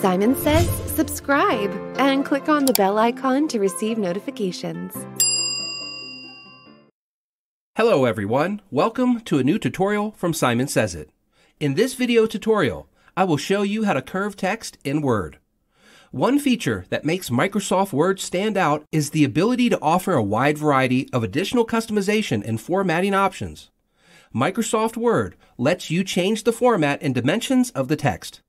Simon says subscribe and click on the bell icon to receive notifications. Hello everyone, welcome to a new tutorial from Simon Sez IT. In this video tutorial, I will show you how to curve text in Word. One feature that makes Microsoft Word stand out is the ability to offer a wide variety of additional customization and formatting options. Microsoft Word lets you change the format and dimensions of the text.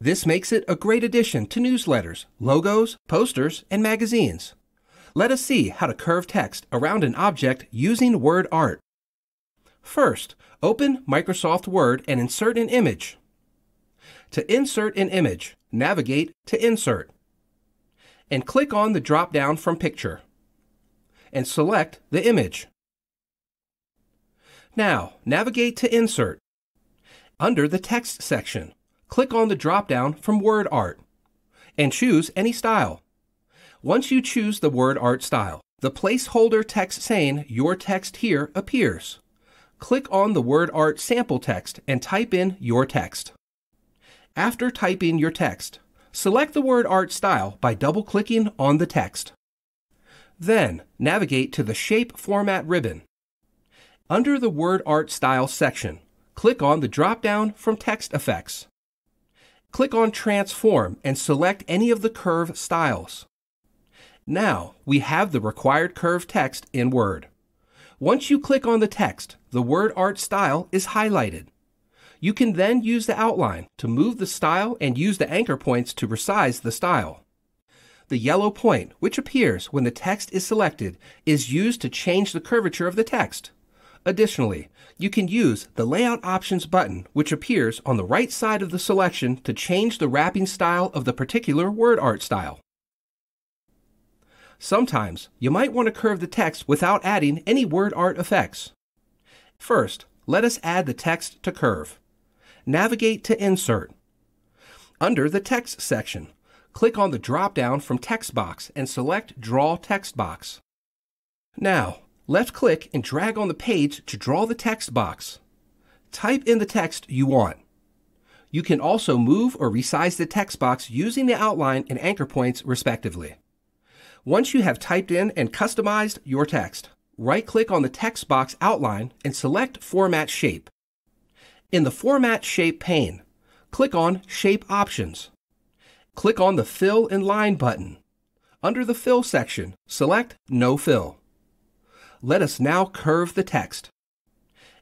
This makes it a great addition to newsletters, logos, posters, and magazines. Let us see how to curve text around an object using Word Art. First, open Microsoft Word and insert an image. To insert an image, navigate to Insert and click on the drop-down from Picture and select the image. Now, navigate to Insert. Under the Text section, click on the drop-down from Word Art and choose any style. Once you choose the word art style, the placeholder text saying your text here appears. Click on the word art sample text and type in your text. After typing your text, select the word art style by double-clicking on the text. Then, navigate to the Shape Format ribbon. Under the Word Art Style section, click on the drop-down from Text Effects. Click on Transform and select any of the curve styles. Now, we have the required curved text in Word. Once you click on the text, the word art style is highlighted. You can then use the outline to move the style and use the anchor points to resize the style. The yellow point, which appears when the text is selected, is used to change the curvature of the text. Additionally, you can use the Layout Options button, which appears on the right side of the selection to change the wrapping style of the particular word art style. Sometimes you might want to curve the text without adding any word art effects. First, let us add the text to curve. Navigate to Insert. Under the Text section, click on the drop-down from Text Box and select Draw Text Box. Now, left-click and drag on the page to draw the text box. Type in the text you want. You can also move or resize the text box using the outline and anchor points respectively. Once you have typed in and customized your text, right-click on the text box outline and select Format Shape. In the Format Shape pane, click on Shape Options. Click on the Fill and Line button. Under the Fill section, select No Fill. Let us now curve the text.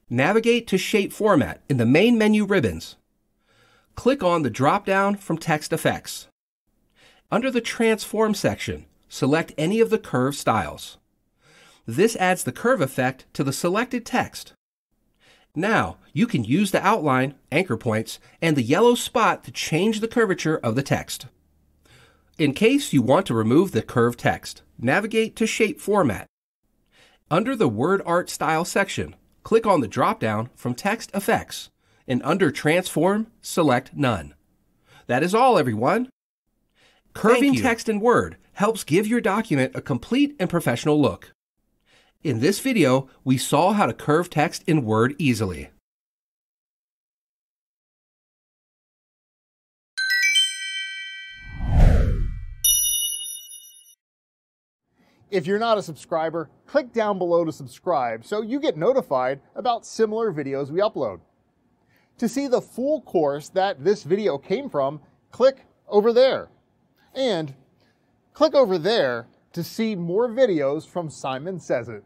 Navigate to Shape Format in the main menu ribbons. Click on the drop-down from Text Effects. Under the Transform section, select any of the curve styles. This adds the curve effect to the selected text. Now, you can use the outline, anchor points, and the yellow spot to change the curvature of the text. In case you want to remove the curved text, navigate to Shape Format. Under the Word Art Style section, click on the drop-down from Text Effects, and under Transform, select None. That is all, everyone. Curving text in Word helps give your document a complete and professional look. In this video, we saw how to curve text in Word easily. If you're not a subscriber, click down below to subscribe so you get notified about similar videos we upload. To see the full course that this video came from, click over there. And click over there to see more videos from Simon Sez IT.